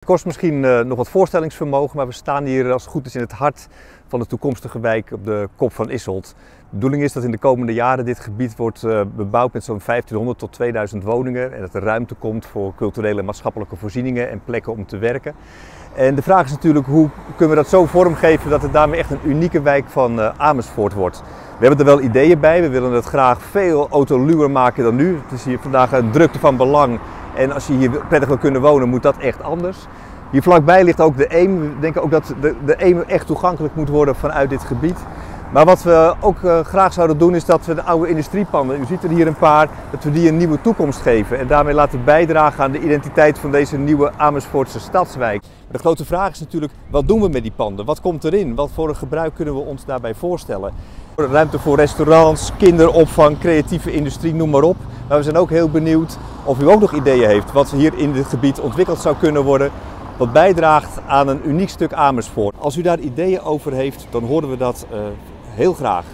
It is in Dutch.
Het kost misschien uh, nog wat voorstellingsvermogen, maar we staan hier als het goed is in het hart van de toekomstige wijk op de kop van Isselt. De bedoeling is dat in de komende jaren dit gebied wordt uh, bebouwd met zo'n 1500 tot 2000 woningen en dat er ruimte komt voor culturele en maatschappelijke voorzieningen en plekken om te werken. En de vraag is natuurlijk hoe kunnen we dat zo vormgeven dat het daarmee echt een unieke wijk van uh, Amersfoort wordt. We hebben er wel ideeën bij, we willen het graag veel autoluwer maken dan nu. Het is hier vandaag een drukte van belang en als je hier prettig wil kunnen wonen, moet dat echt anders. Hier vlakbij ligt ook de Eem. We denken ook dat de, de Eem echt toegankelijk moet worden vanuit dit gebied. Maar wat we ook uh, graag zouden doen is dat we de oude industriepanden, u ziet er hier een paar, dat we die een nieuwe toekomst geven. En daarmee laten bijdragen aan de identiteit van deze nieuwe Amersfoortse stadswijk. De grote vraag is natuurlijk, wat doen we met die panden? Wat komt erin? Wat voor een gebruik kunnen we ons daarbij voorstellen? Ruimte voor restaurants, kinderopvang, creatieve industrie, noem maar op. Maar we zijn ook heel benieuwd of u ook nog ideeën heeft wat hier in dit gebied ontwikkeld zou kunnen worden. Wat bijdraagt aan een uniek stuk Amersfoort. Als u daar ideeën over heeft, dan horen we dat uh, heel graag.